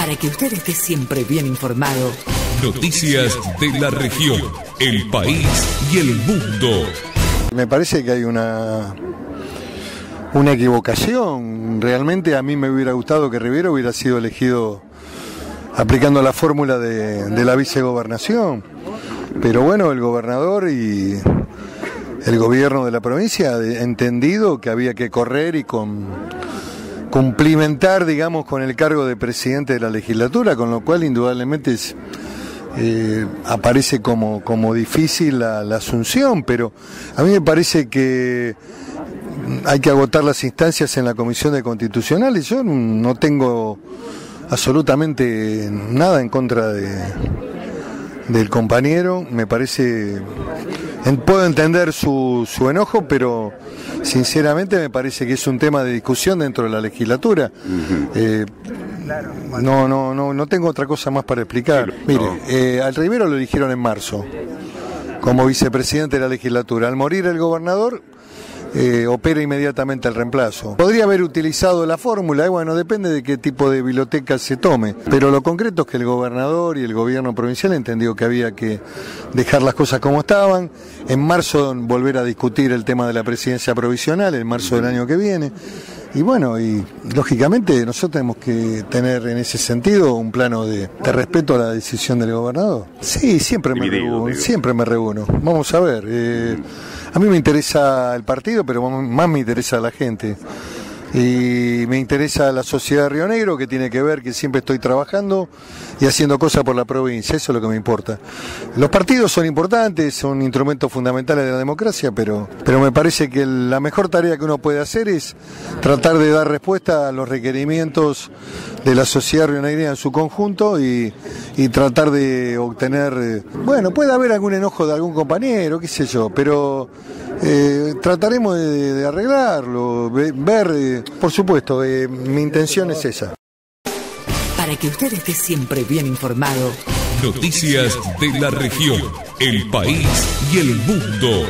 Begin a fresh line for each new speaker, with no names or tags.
Para que usted esté siempre bien informado.
Noticias de la región, el país y el mundo.
Me parece que hay una una equivocación. Realmente a mí me hubiera gustado que Rivero hubiera sido elegido aplicando la fórmula de, de la vicegobernación. Pero bueno, el gobernador y el gobierno de la provincia ha entendido que había que correr y con cumplimentar, digamos, con el cargo de presidente de la legislatura, con lo cual indudablemente eh, aparece como, como difícil la, la, asunción, pero a mí me parece que hay que agotar las instancias en la Comisión de Constitucionales. Yo no tengo absolutamente nada en contra de, del compañero, me parece puedo entender su, su, enojo, pero sinceramente me parece que es un tema de discusión dentro de la legislatura. eh, no, no, no, no tengo otra cosa más para explicar. Mire, eh, al Rivero lo eligieron en marzo como vicepresidente de la legislatura. Al morir el gobernador, eh, opera inmediatamente el reemplazo. Podría haber utilizado la fórmula, bueno, depende de qué tipo de biblioteca se tome, pero lo concreto es que el gobernador y el gobierno provincial entendió que había que dejar las cosas como estaban, en marzo volver a discutir el tema de la presidencia provisional, en marzo del año que viene. Y bueno, y lógicamente nosotros tenemos que tener en ese sentido un plano de, de respeto a la decisión del gobernador. Sí, siempre me reúno, siempre me reúno. Vamos a ver. Eh, a mí me interesa el partido, pero más me interesa la gente. Y me interesa la sociedad de Río Negro, que tiene que ver que siempre estoy trabajando y haciendo cosas por la provincia, eso es lo que me importa. Los partidos son importantes, son instrumentos fundamentales de la democracia, pero, pero me parece que la mejor tarea que uno puede hacer es tratar de dar respuesta a los requerimientos de la sociedad rionegrina en su conjunto y, y tratar de obtener, bueno, puede haber algún enojo de algún compañero, qué sé yo, pero eh, trataremos de, de, arreglarlo, ver, eh, por supuesto, eh, mi intención es esa.
Para que usted esté siempre bien informado.
Noticias de la región, el país y el mundo.